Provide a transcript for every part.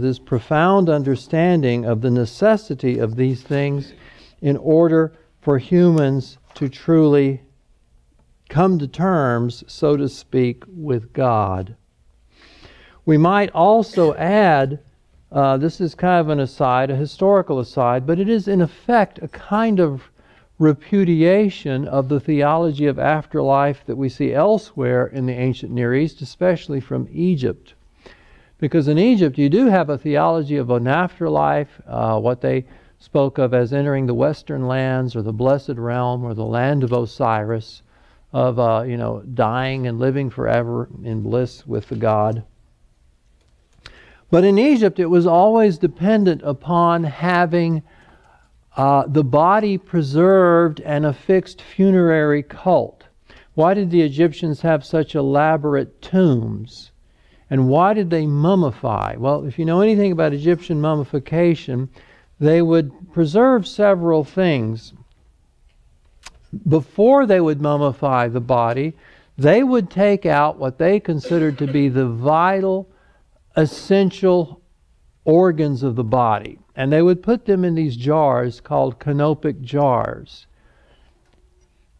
this profound understanding of the necessity of these things in order for humans to truly come to terms, so to speak, with God. We might also add uh, this is kind of an aside, a historical aside, but it is in effect a kind of repudiation of the theology of afterlife that we see elsewhere in the ancient Near East, especially from Egypt. Because in Egypt, you do have a theology of an afterlife, uh, what they spoke of as entering the western lands or the blessed realm or the land of Osiris, of uh, you know dying and living forever in bliss with the God. But in Egypt, it was always dependent upon having uh, the body preserved and a fixed funerary cult. Why did the Egyptians have such elaborate tombs? And why did they mummify? Well, if you know anything about Egyptian mummification, they would preserve several things. Before they would mummify the body, they would take out what they considered to be the vital essential organs of the body. And they would put them in these jars called canopic jars.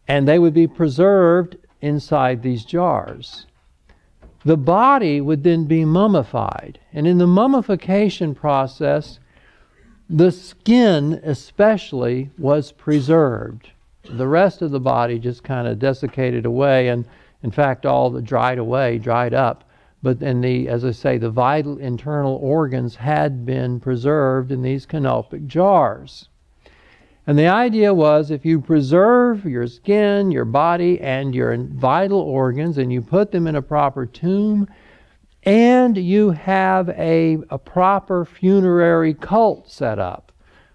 And they would be preserved inside these jars. The body would then be mummified. And in the mummification process, the skin especially was preserved. The rest of the body just kind of desiccated away, and in fact, all the dried away, dried up but then the, as I say, the vital internal organs had been preserved in these canopic jars. And the idea was if you preserve your skin, your body, and your vital organs, and you put them in a proper tomb, and you have a, a proper funerary cult set up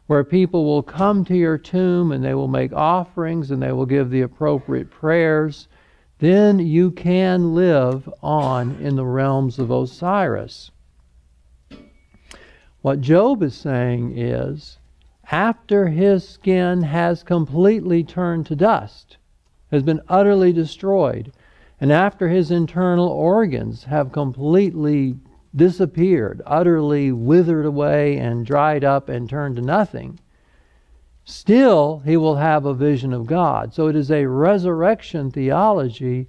where people will come to your tomb and they will make offerings and they will give the appropriate prayers then you can live on in the realms of Osiris. What Job is saying is, after his skin has completely turned to dust, has been utterly destroyed, and after his internal organs have completely disappeared, utterly withered away and dried up and turned to nothing, still he will have a vision of God. So it is a resurrection theology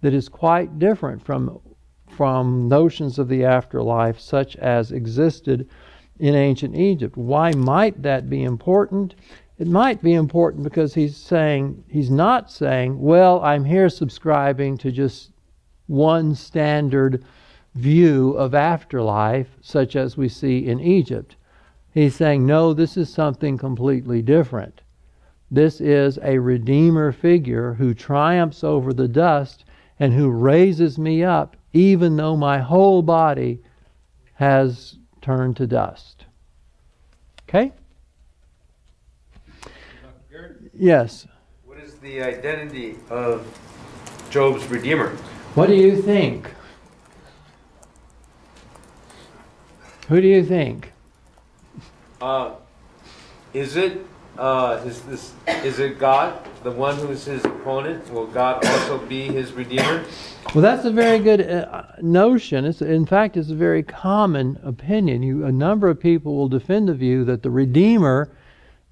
that is quite different from, from notions of the afterlife such as existed in ancient Egypt. Why might that be important? It might be important because he's saying, he's not saying, well, I'm here subscribing to just one standard view of afterlife, such as we see in Egypt. He's saying, no, this is something completely different. This is a Redeemer figure who triumphs over the dust and who raises me up even though my whole body has turned to dust. Okay? Yes. What is the identity of Job's Redeemer? What do you think? Who do you think? Uh, is it uh, is this is it God, the one who is his opponent? Will God also be his redeemer? Well, that's a very good uh, notion. It's, in fact, it's a very common opinion. You, a number of people will defend the view that the redeemer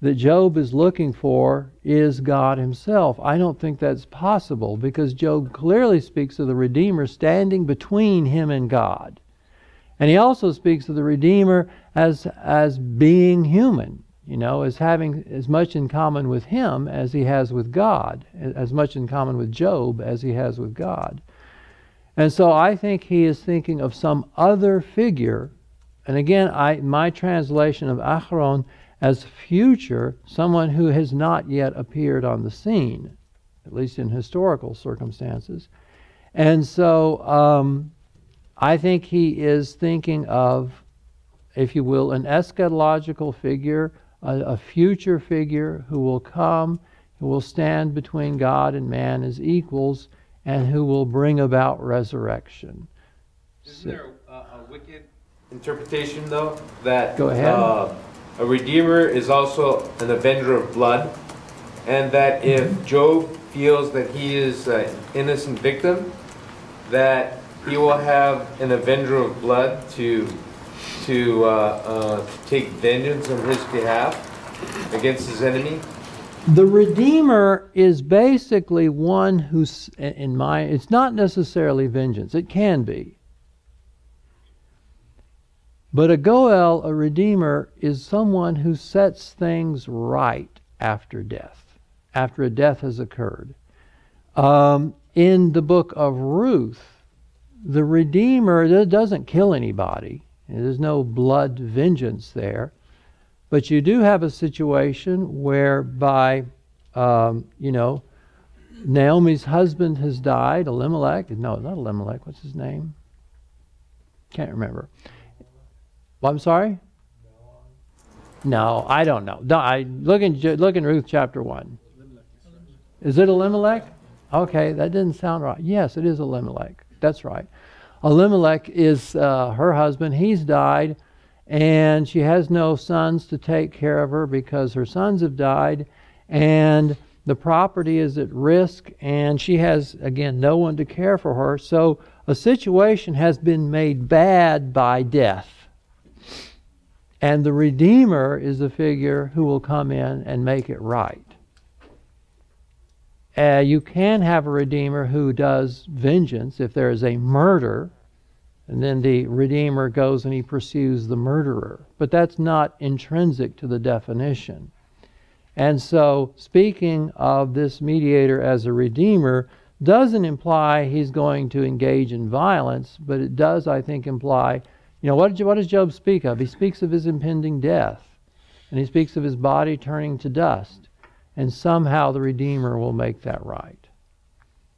that Job is looking for is God himself. I don't think that's possible because Job clearly speaks of the redeemer standing between him and God. And he also speaks of the Redeemer as, as being human, you know, as having as much in common with him as he has with God, as much in common with Job as he has with God. And so I think he is thinking of some other figure. And again, I, my translation of Acharon as future, someone who has not yet appeared on the scene, at least in historical circumstances. And so um, I think he is thinking of, if you will, an eschatological figure, a, a future figure who will come, who will stand between God and man as equals, and who will bring about resurrection. Isn't there a, a wicked interpretation, though, that Go ahead. Uh, a redeemer is also an avenger of blood, and that if Job feels that he is an innocent victim, that he will have an avenger of blood to to uh, uh, take vengeance on his behalf against his enemy? The Redeemer is basically one who's, in my, it's not necessarily vengeance. It can be. But a Goel, a Redeemer, is someone who sets things right after death, after a death has occurred. Um, in the book of Ruth, the Redeemer doesn't kill anybody. There's no blood vengeance there. But you do have a situation whereby, um, you know, Naomi's husband has died, Elimelech. No, not Elimelech. What's his name? Can't remember. Well, I'm sorry? No, I don't know. No, I look in look in Ruth chapter one. Is it Elimelech? Okay, that didn't sound right. Yes, it is Elimelech. That's right. Elimelech is uh, her husband. He's died, and she has no sons to take care of her because her sons have died, and the property is at risk, and she has, again, no one to care for her. So a situation has been made bad by death. And the Redeemer is the figure who will come in and make it right. Uh, you can have a Redeemer who does vengeance if there is a murder, and then the Redeemer goes and he pursues the murderer. But that's not intrinsic to the definition. And so, speaking of this mediator as a Redeemer doesn't imply he's going to engage in violence, but it does, I think, imply you know, what, what does Job speak of? He speaks of his impending death, and he speaks of his body turning to dust and somehow the Redeemer will make that right.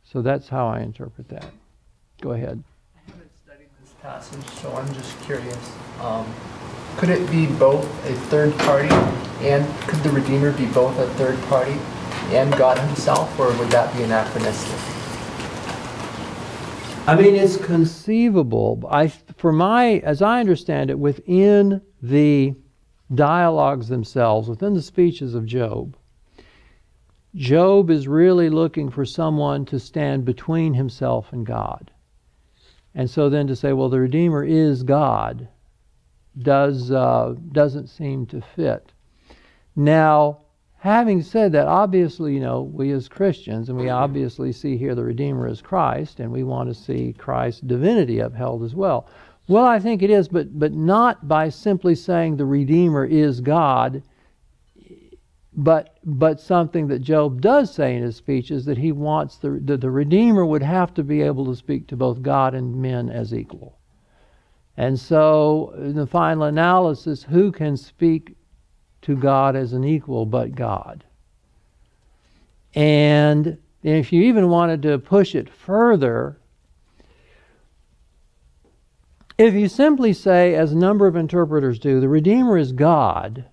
So that's how I interpret that. Go ahead. I haven't studied this passage, so I'm just curious. Um, could it be both a third party, and could the Redeemer be both a third party and God Himself, or would that be anachronistic? I mean, it's conceivable. I, for my, as I understand it, within the dialogues themselves, within the speeches of Job, Job is really looking for someone to stand between himself and God. And so then to say, well, the Redeemer is God, does, uh, doesn't seem to fit. Now, having said that, obviously, you know, we as Christians, and we obviously see here the Redeemer as Christ, and we want to see Christ's divinity upheld as well. Well, I think it is, but, but not by simply saying the Redeemer is God but but something that Job does say in his speech is that he wants the, the, the Redeemer would have to be able to speak to both God and men as equal. And so, in the final analysis, who can speak to God as an equal but God? And if you even wanted to push it further, if you simply say, as a number of interpreters do, the Redeemer is God,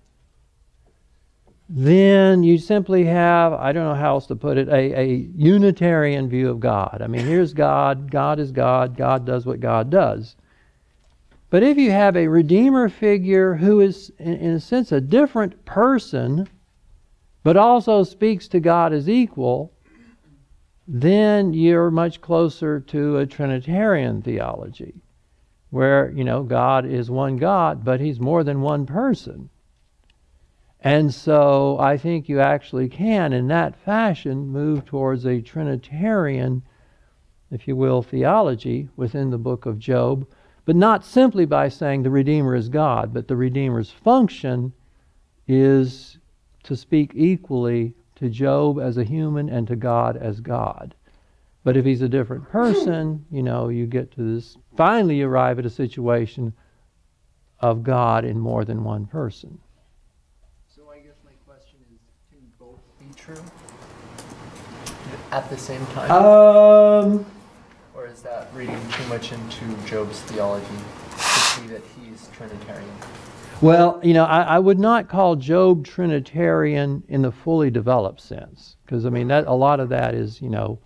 then you simply have, I don't know how else to put it, a, a Unitarian view of God. I mean, here's God, God is God, God does what God does. But if you have a Redeemer figure who is, in, in a sense, a different person, but also speaks to God as equal, then you're much closer to a Trinitarian theology, where, you know, God is one God, but He's more than one person. And so I think you actually can, in that fashion, move towards a Trinitarian, if you will, theology within the book of Job, but not simply by saying the Redeemer is God, but the Redeemer's function is to speak equally to Job as a human and to God as God. But if he's a different person, you know, you get to this, finally, arrive at a situation of God in more than one person. True at the same time? Um, or is that reading too much into Job's theology to see that he's Trinitarian? Well, you know, I, I, would not call Job Trinitarian in the fully developed sense, because I mean that a lot of that is, you know,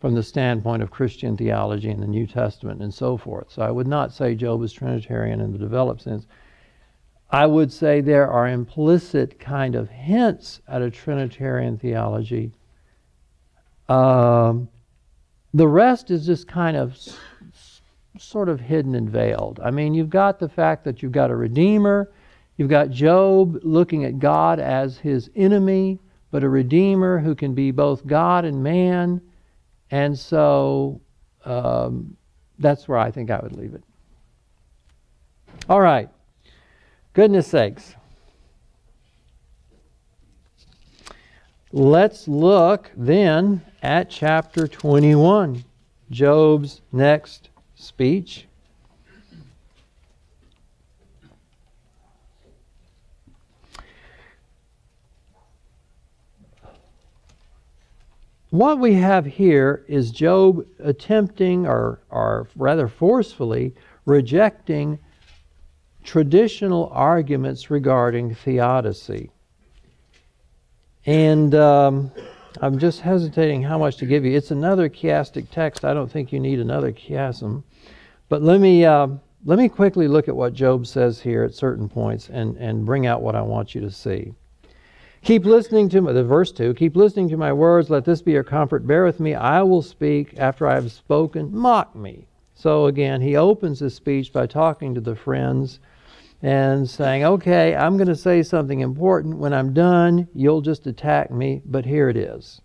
from the standpoint of Christian theology and the New Testament and so forth. So I would not say Job is Trinitarian in the developed sense. I would say there are implicit kind of hints at a Trinitarian theology. Um, the rest is just kind of sort of hidden and veiled. I mean, you've got the fact that you've got a redeemer, you've got Job looking at God as his enemy, but a redeemer who can be both God and man. And so um, that's where I think I would leave it. All right. Goodness sakes. Let's look then at chapter 21, Job's next speech. What we have here is Job attempting, or, or rather forcefully, rejecting traditional arguments regarding theodicy. And um, I'm just hesitating how much to give you. It's another chiastic text. I don't think you need another chiasm. But let me, uh, let me quickly look at what Job says here at certain points and, and bring out what I want you to see. Keep listening to my, the verse 2, keep listening to my words, let this be your comfort. Bear with me, I will speak after I have spoken. Mock me. So again, he opens his speech by talking to the friends and saying, okay, I'm going to say something important. When I'm done, you'll just attack me, but here it is.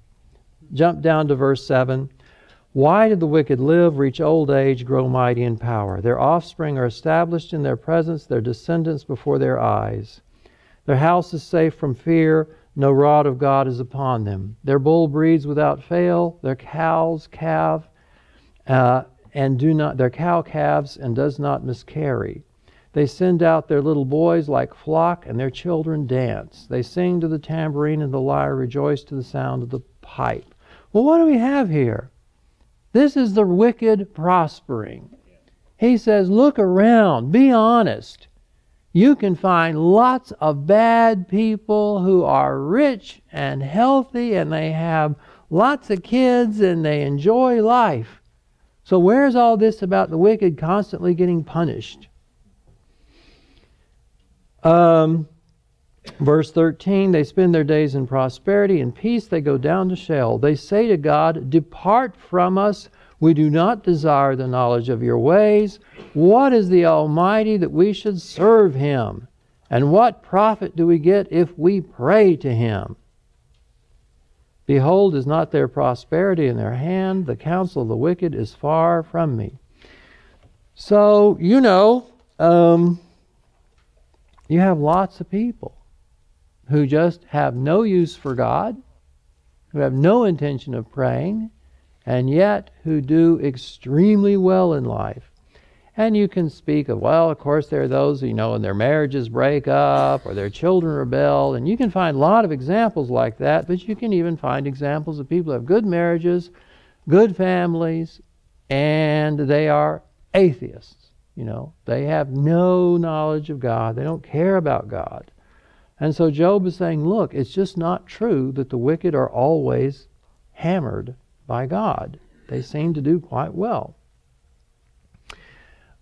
Jump down to verse 7. Why did the wicked live, reach old age, grow mighty in power? Their offspring are established in their presence, their descendants before their eyes. Their house is safe from fear, no rod of God is upon them. Their bull breeds without fail, their cows calve, uh, and do not their cow calves and does not miscarry. They send out their little boys like flock, and their children dance. They sing to the tambourine and the lyre, rejoice to the sound of the pipe. Well, what do we have here? This is the wicked prospering. He says, Look around, be honest. You can find lots of bad people who are rich and healthy and they have lots of kids and they enjoy life. So, where's all this about the wicked constantly getting punished? Um, verse 13 They spend their days in prosperity and peace, they go down to Sheol. They say to God, Depart from us. We do not desire the knowledge of your ways. What is the Almighty that we should serve him? And what profit do we get if we pray to him? Behold, is not their prosperity in their hand? The counsel of the wicked is far from me. So, you know, um, you have lots of people who just have no use for God, who have no intention of praying, and yet who do extremely well in life. And you can speak of, well, of course, there are those, you know, and their marriages break up or their children rebel. And you can find a lot of examples like that, but you can even find examples of people who have good marriages, good families, and they are atheists. You know, they have no knowledge of God. They don't care about God. And so Job is saying, look, it's just not true that the wicked are always hammered by God. They seem to do quite well.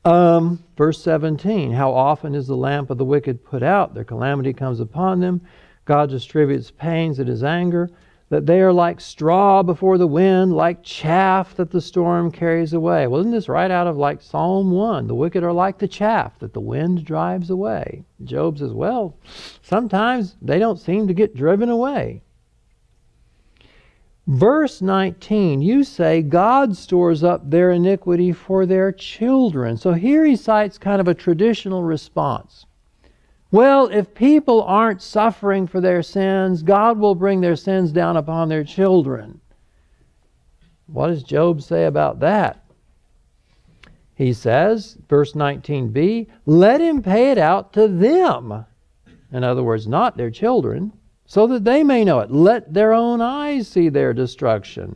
Um, verse 17 How often is the lamp of the wicked put out? Their calamity comes upon them. God distributes pains in his anger that they are like straw before the wind, like chaff that the storm carries away. Wasn't this right out of like Psalm 1? The wicked are like the chaff that the wind drives away. Job says, well, sometimes they don't seem to get driven away. Verse 19, you say God stores up their iniquity for their children. So here he cites kind of a traditional response. Well, if people aren't suffering for their sins, God will bring their sins down upon their children. What does Job say about that? He says, verse 19b, let him pay it out to them. In other words, not their children, so that they may know it. Let their own eyes see their destruction.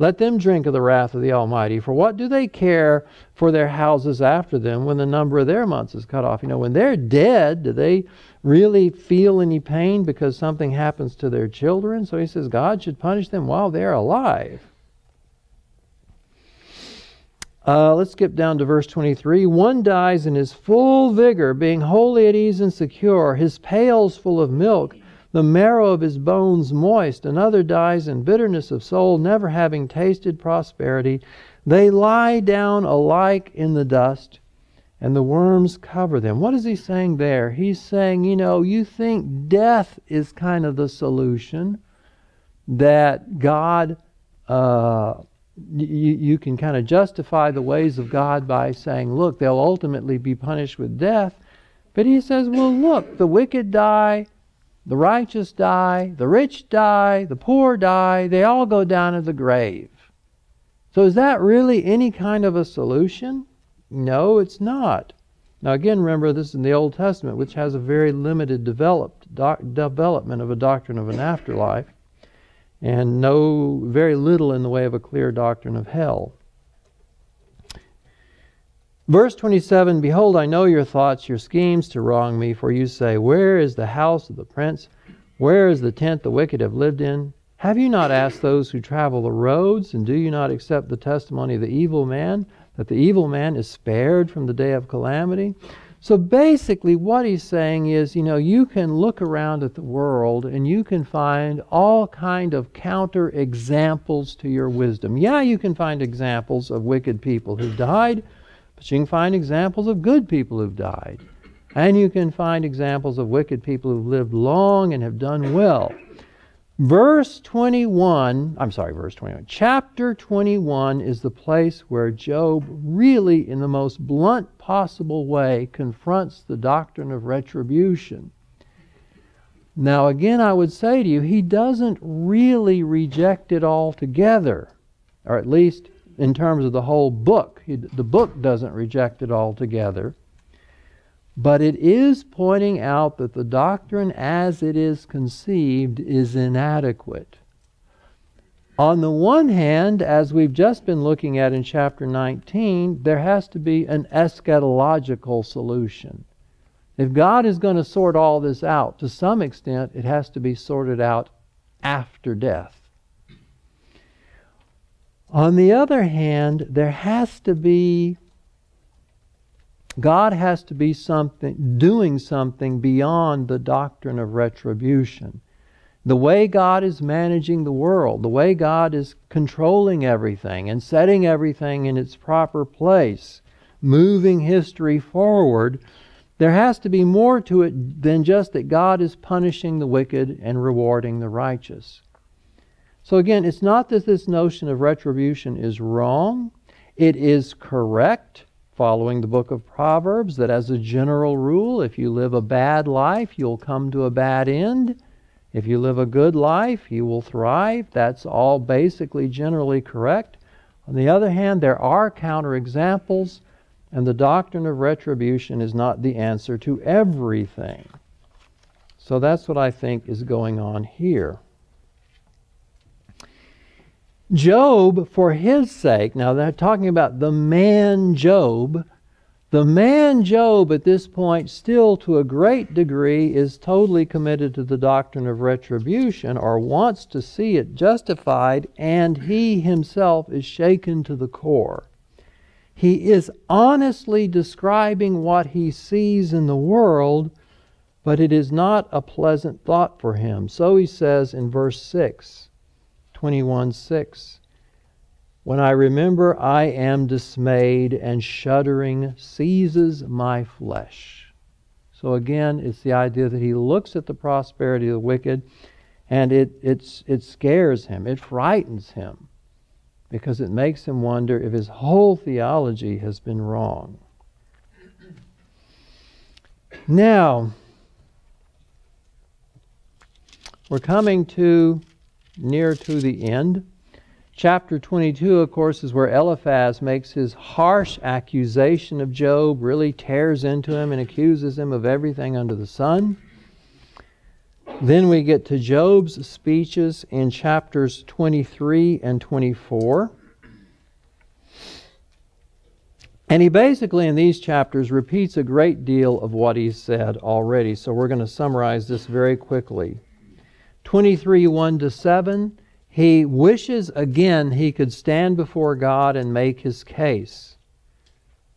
Let them drink of the wrath of the Almighty. For what do they care for their houses after them when the number of their months is cut off? You know, when they're dead, do they really feel any pain because something happens to their children? So he says God should punish them while they're alive. Uh, let's skip down to verse 23. One dies in his full vigor, being wholly at ease and secure, his pails full of milk the marrow of his bones moist. Another dies in bitterness of soul, never having tasted prosperity. They lie down alike in the dust, and the worms cover them. What is he saying there? He's saying, you know, you think death is kind of the solution, that God, uh, you, you can kind of justify the ways of God by saying, look, they'll ultimately be punished with death. But he says, well, look, the wicked die, the righteous die, the rich die, the poor die, they all go down to the grave. So is that really any kind of a solution? No, it's not. Now again, remember this is in the Old Testament, which has a very limited developed doc- development of a doctrine of an afterlife, and no very little in the way of a clear doctrine of hell. Verse 27 Behold, I know your thoughts, your schemes to wrong me, for you say, Where is the house of the prince? Where is the tent the wicked have lived in? Have you not asked those who travel the roads, and do you not accept the testimony of the evil man, that the evil man is spared from the day of calamity? So basically, what he's saying is, you know, you can look around at the world and you can find all kind of counter examples to your wisdom. Yeah, you can find examples of wicked people who died, but you can find examples of good people who've died. And you can find examples of wicked people who've lived long and have done well. Verse 21, I'm sorry, verse 21, chapter 21 is the place where Job really, in the most blunt possible way, confronts the doctrine of retribution. Now, again, I would say to you, he doesn't really reject it altogether, or at least in terms of the whole book. The book doesn't reject it altogether. But it is pointing out that the doctrine as it is conceived is inadequate. On the one hand, as we've just been looking at in chapter 19, there has to be an eschatological solution. If God is going to sort all this out, to some extent, it has to be sorted out after death. On the other hand, there has to be God has to be something doing something beyond the doctrine of retribution. The way God is managing the world, the way God is controlling everything and setting everything in its proper place, moving history forward, there has to be more to it than just that God is punishing the wicked and rewarding the righteous. So again, it's not that this notion of retribution is wrong. It is correct, following the book of Proverbs, that as a general rule, if you live a bad life, you'll come to a bad end. If you live a good life, you will thrive. That's all basically generally correct. On the other hand, there are counterexamples, and the doctrine of retribution is not the answer to everything. So that's what I think is going on here. Job, for his sake, now they're talking about the man Job. The man Job at this point, still to a great degree, is totally committed to the doctrine of retribution or wants to see it justified, and he himself is shaken to the core. He is honestly describing what he sees in the world, but it is not a pleasant thought for him. So he says in verse 6 21 6. When I remember, I am dismayed, and shuddering seizes my flesh. So again, it's the idea that he looks at the prosperity of the wicked and it, it's, it scares him, it frightens him, because it makes him wonder if his whole theology has been wrong. Now, we're coming to near to the end. Chapter 22, of course, is where Eliphaz makes his harsh accusation of Job, really tears into him and accuses him of everything under the sun. Then we get to Job's speeches in chapters 23 and 24. And he basically, in these chapters, repeats a great deal of what he said already. So we're going to summarize this very quickly. 23 1 to 7, he wishes again he could stand before God and make his case.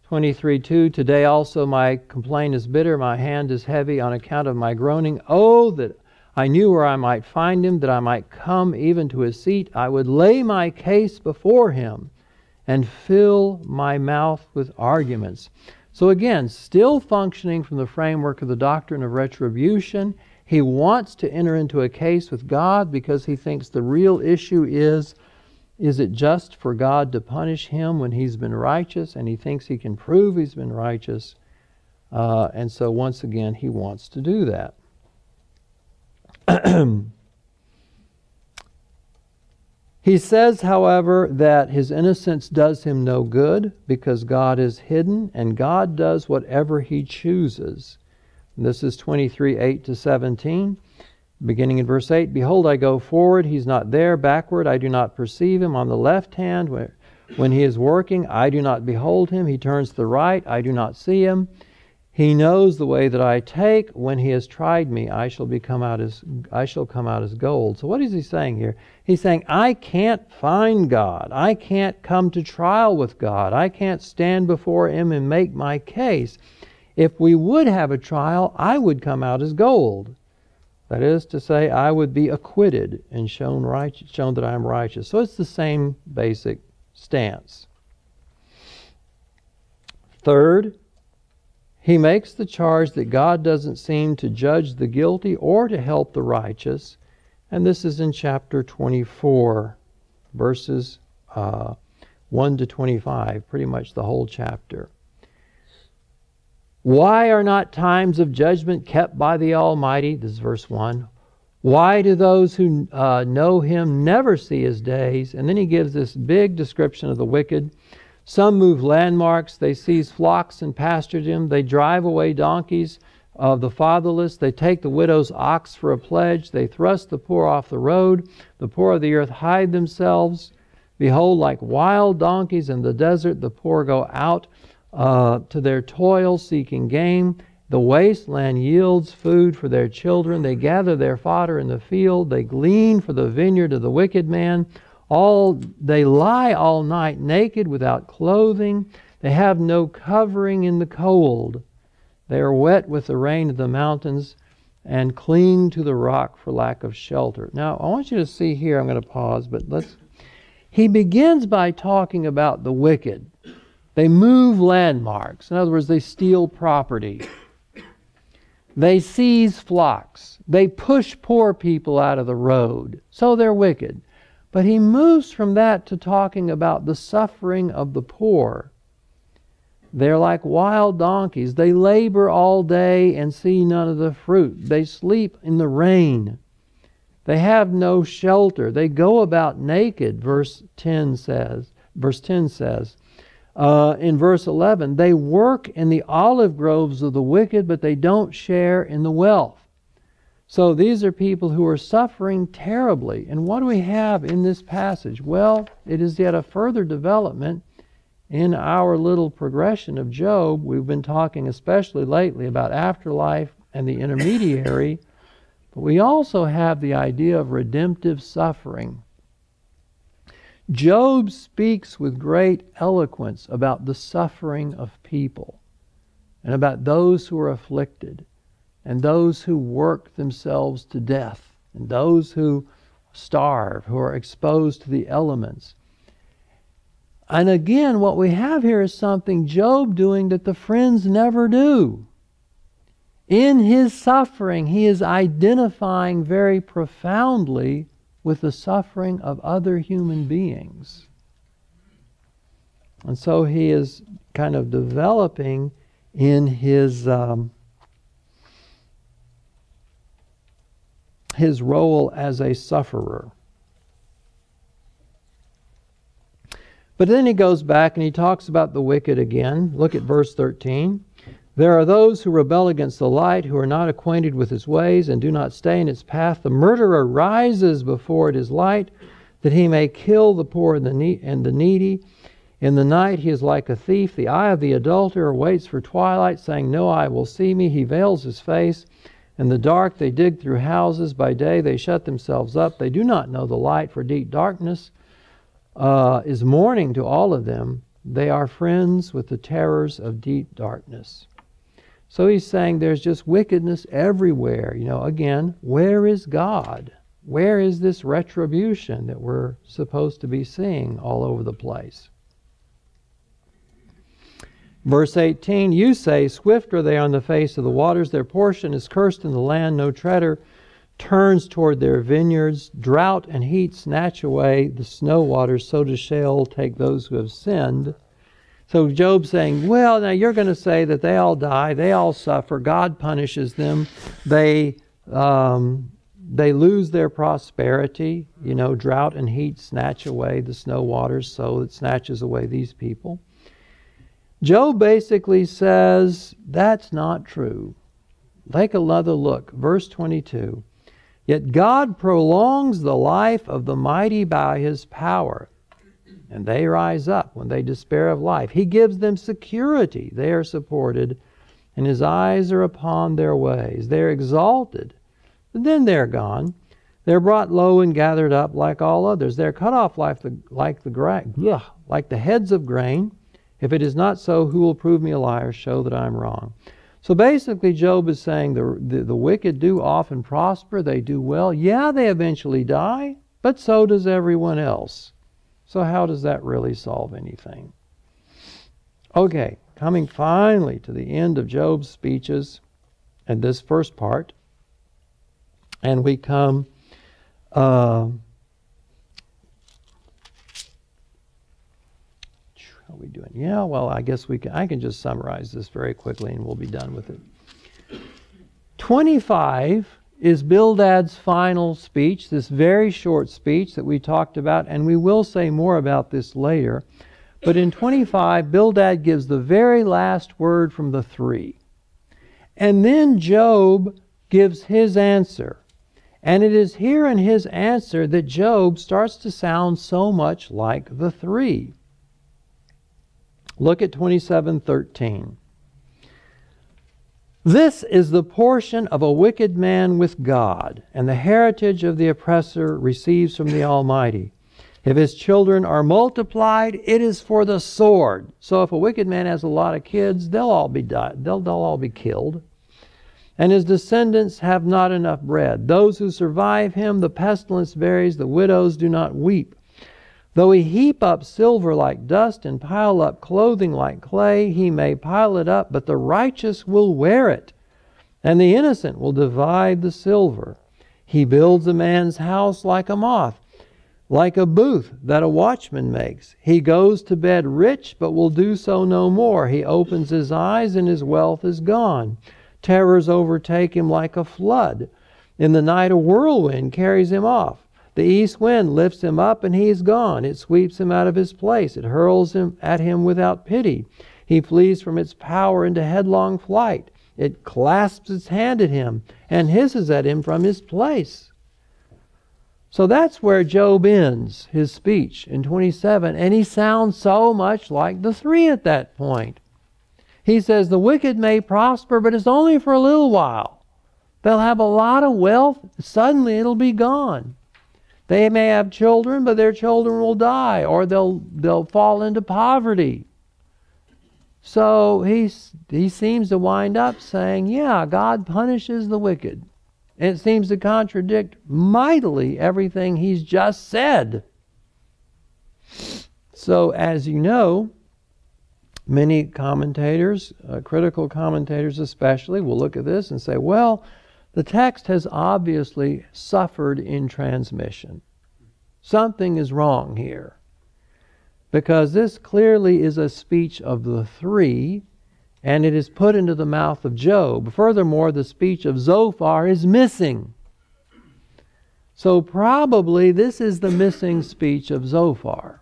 23 2 Today also my complaint is bitter, my hand is heavy on account of my groaning. Oh, that I knew where I might find him, that I might come even to his seat. I would lay my case before him and fill my mouth with arguments. So again, still functioning from the framework of the doctrine of retribution, he wants to enter into a case with God because he thinks the real issue is is it just for God to punish him when he's been righteous? And he thinks he can prove he's been righteous. Uh, and so, once again, he wants to do that. he says, however, that his innocence does him no good because God is hidden and God does whatever he chooses. This is 23 8 to 17. Beginning in verse 8 Behold, I go forward, he's not there, backward, I do not perceive him. On the left hand, when he is working, I do not behold him. He turns to the right, I do not see him. He knows the way that I take. When he has tried me, I shall become out as I shall come out as gold. So what is he saying here? He's saying, I can't find God. I can't come to trial with God. I can't stand before him and make my case. If we would have a trial, I would come out as gold. That is to say, I would be acquitted and shown, right, shown that I am righteous. So it's the same basic stance. Third, he makes the charge that God doesn't seem to judge the guilty or to help the righteous. And this is in chapter 24, verses uh, 1 to 25, pretty much the whole chapter. Why are not times of judgment kept by the Almighty? This is verse 1. Why do those who uh, know him never see his days? And then he gives this big description of the wicked. Some move landmarks, they seize flocks and pasture them, they drive away donkeys of the fatherless, they take the widow's ox for a pledge, they thrust the poor off the road, the poor of the earth hide themselves. Behold, like wild donkeys in the desert, the poor go out uh, to their toil seeking game. The wasteland yields food for their children. They gather their fodder in the field. They glean for the vineyard of the wicked man. All they lie all night naked without clothing. They have no covering in the cold. They are wet with the rain of the mountains and cling to the rock for lack of shelter. Now, I want you to see here, I'm going to pause, but let's. He begins by talking about the wicked. They move landmarks. In other words, they steal property. They seize flocks. They push poor people out of the road. So they're wicked. But he moves from that to talking about the suffering of the poor. They're like wild donkeys. They labor all day and see none of the fruit. They sleep in the rain. They have no shelter. They go about naked, verse 10 says. Verse 10 says. Uh, in verse 11, they work in the olive groves of the wicked, but they don't share in the wealth. So these are people who are suffering terribly. And what do we have in this passage? Well, it is yet a further development in our little progression of Job. We've been talking especially lately about afterlife and the intermediary, but we also have the idea of redemptive suffering. Job speaks with great eloquence about the suffering of people and about those who are afflicted and those who work themselves to death, and those who starve, who are exposed to the elements. And again, what we have here is something Job doing that the friends never do. In his suffering, he is identifying very profoundly with the suffering of other human beings. And so he is kind of developing in his um, his role as a sufferer. But then he goes back and he talks about the wicked again. Look at verse 13. There are those who rebel against the light, who are not acquainted with its ways, and do not stay in its path. The murderer rises before it is light, that he may kill the poor and the needy. In the night he is like a thief. The eye of the adulterer waits for twilight, saying, No eye will see me. He veils his face. In the dark they dig through houses. By day they shut themselves up. They do not know the light, for deep darkness uh, is morning to all of them. They are friends with the terrors of deep darkness. So he's saying there's just wickedness everywhere. You know, again, where is God? Where is this retribution that we're supposed to be seeing all over the place? Verse 18 You say, Swift are they on the face of the waters, their portion is cursed in the land, no treader turns toward their vineyards. Drought and heat snatch away the snow waters, so does Sheol take those who have sinned. So Job's saying, Well, now you're going to say that they all die, they all suffer, God punishes them, they. Um, they lose their prosperity. You know, drought and heat snatch away the snow waters, so it snatches away these people. Job basically says that's not true. Take another look. Verse 22. Yet God prolongs the life of the mighty by his power, and they rise up when they despair of life. He gives them security. They are supported, and his eyes are upon their ways. They are exalted, but then they're gone. They're brought low and gathered up like all others. They're cut off like the, like the, like the heads of grain. If it is not so, who will prove me a liar, show that I am wrong? So basically, Job is saying the, the, the, wicked do often prosper, they do well. Yeah, they eventually die, but so does everyone else. So, how does that really solve anything? Okay, coming finally to the end of Job's speeches and this first part, and we come. Uh, How are we doing? Yeah, well, I guess we can, I can just summarize this very quickly and we'll be done with it. 25 is Bildad's final speech, this very short speech that we talked about, and we will say more about this later. But in 25, Bildad gives the very last word from the three. And then Job gives his answer. And it is here in his answer that Job starts to sound so much like the three. Look at 27:13. This is the portion of a wicked man with God, and the heritage of the oppressor receives from the Almighty. If his children are multiplied, it is for the sword. So if a wicked man has a lot of kids, they'll all be died. They'll, they'll all be killed. And his descendants have not enough bread. Those who survive him, the pestilence varies, the widows do not weep. Though he heap up silver like dust and pile up clothing like clay, he may pile it up, but the righteous will wear it, and the innocent will divide the silver. He builds a man's house like a moth, like a booth that a watchman makes. He goes to bed rich, but will do so no more. He opens his eyes, and his wealth is gone. Terrors overtake him like a flood. In the night, a whirlwind carries him off. The east wind lifts him up and he is gone. It sweeps him out of his place. It hurls him at him without pity. He flees from its power into headlong flight. It clasps its hand at him and hisses at him from his place. So that's where Job ends his speech in 27, and he sounds so much like the three at that point. He says, The wicked may prosper, but it's only for a little while. They'll have a lot of wealth, suddenly it'll be gone. They may have children, but their children will die or they'll, they'll fall into poverty. So he, he seems to wind up saying, Yeah, God punishes the wicked. And it seems to contradict mightily everything he's just said. So, as you know, many commentators, uh, critical commentators especially, will look at this and say, well, the text has obviously suffered in transmission. Something is wrong here. Because this clearly is a speech of the three, and it is put into the mouth of Job. Furthermore, the speech of Zophar is missing. So, probably this is the missing speech of Zophar.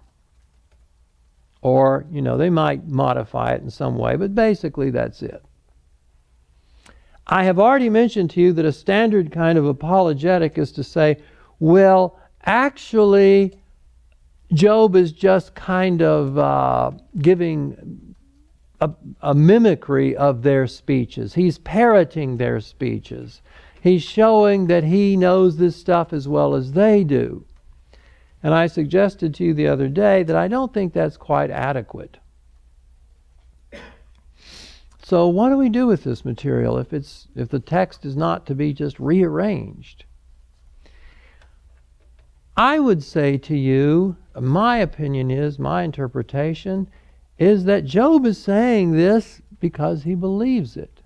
Or, you know, they might modify it in some way, but basically that's it. I have already mentioned to you that a standard kind of apologetic is to say, well, actually, Job is just kind of uh, giving a, a mimicry of their speeches. He's parroting their speeches. He's showing that he knows this stuff as well as they do. And I suggested to you the other day that I don't think that's quite adequate. So what do we do with this material if it's if the text is not to be just rearranged? I would say to you, my opinion is, my interpretation is that Job is saying this because he believes it.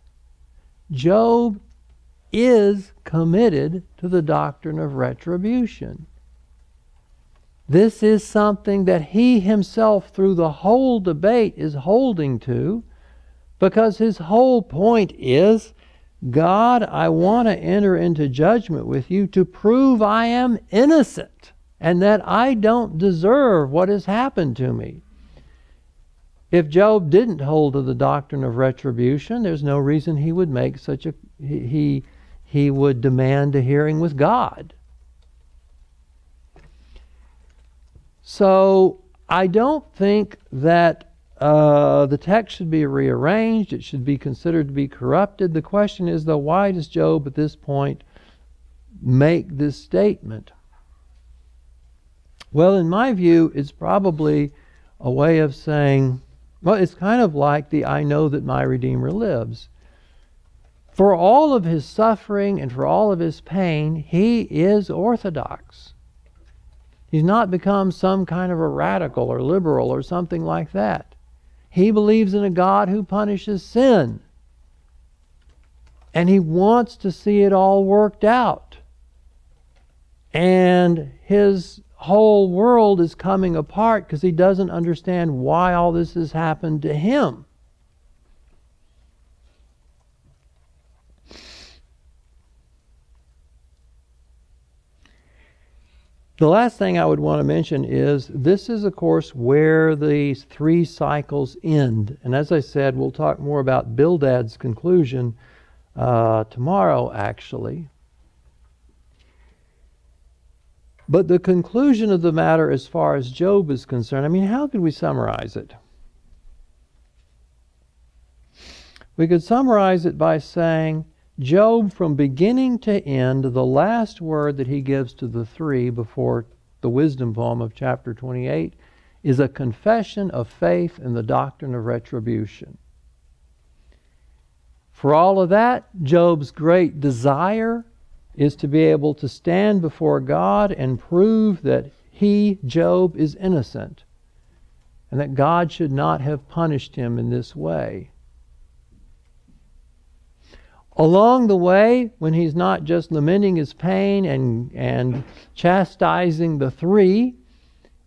Job is committed to the doctrine of retribution. This is something that he himself, through the whole debate, is holding to because his whole point is God, I want to enter into judgment with you to prove I am innocent and that I don't deserve what has happened to me. If Job didn't hold to the doctrine of retribution, there's no reason he would make such a he he would demand a hearing with God. So I don't think that uh, the text should be rearranged. It should be considered to be corrupted. The question is, though, why does Job at this point make this statement? Well, in my view, it's probably a way of saying, well, it's kind of like the I know that my Redeemer lives. For all of his suffering and for all of his pain, he is orthodox. He's not become some kind of a radical or liberal or something like that. He believes in a God who punishes sin. And he wants to see it all worked out. And his whole world is coming apart because he doesn't understand why all this has happened to him. The last thing I would want to mention is this is, of course, where these three cycles end. And as I said, we'll talk more about Bildad's conclusion uh, tomorrow, actually. But the conclusion of the matter, as far as Job is concerned, I mean, how could we summarize it? We could summarize it by saying Job, from beginning to end, the last word that he gives to the three before the wisdom poem of chapter 28 is a confession of faith in the doctrine of retribution. For all of that, Job's great desire is to be able to stand before God and prove that he, Job, is innocent and that God should not have punished him in this way. Along the way, when he's not just lamenting his pain and, and chastising the three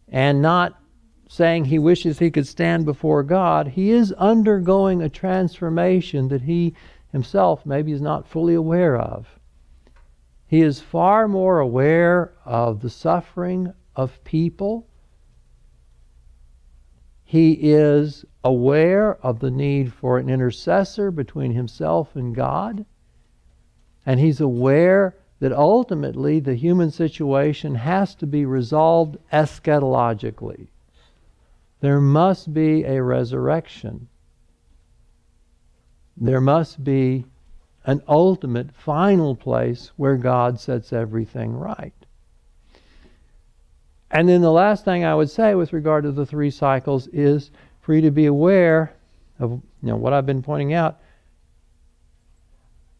and not saying he wishes he could stand before God, he is undergoing a transformation that he himself maybe is not fully aware of. He is far more aware of the suffering of people. He is aware of the need for an intercessor between himself and God. And he's aware that ultimately the human situation has to be resolved eschatologically. There must be a resurrection. There must be an ultimate, final place where God sets everything right. And then the last thing I would say with regard to the three cycles is for you to be aware of you know what I've been pointing out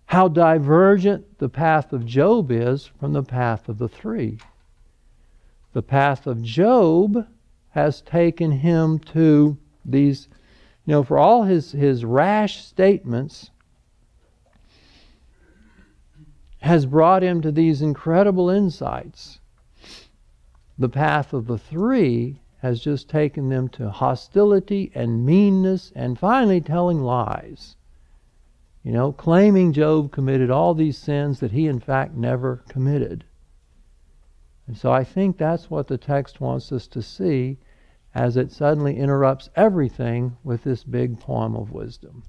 how divergent the path of Job is from the path of the three. The path of Job has taken him to these, you know, for all his, his rash statements, has brought him to these incredible insights. The path of the three has just taken them to hostility and meanness and finally telling lies. You know, claiming Job committed all these sins that he in fact never committed. And so I think that's what the text wants us to see as it suddenly interrupts everything with this big poem of wisdom.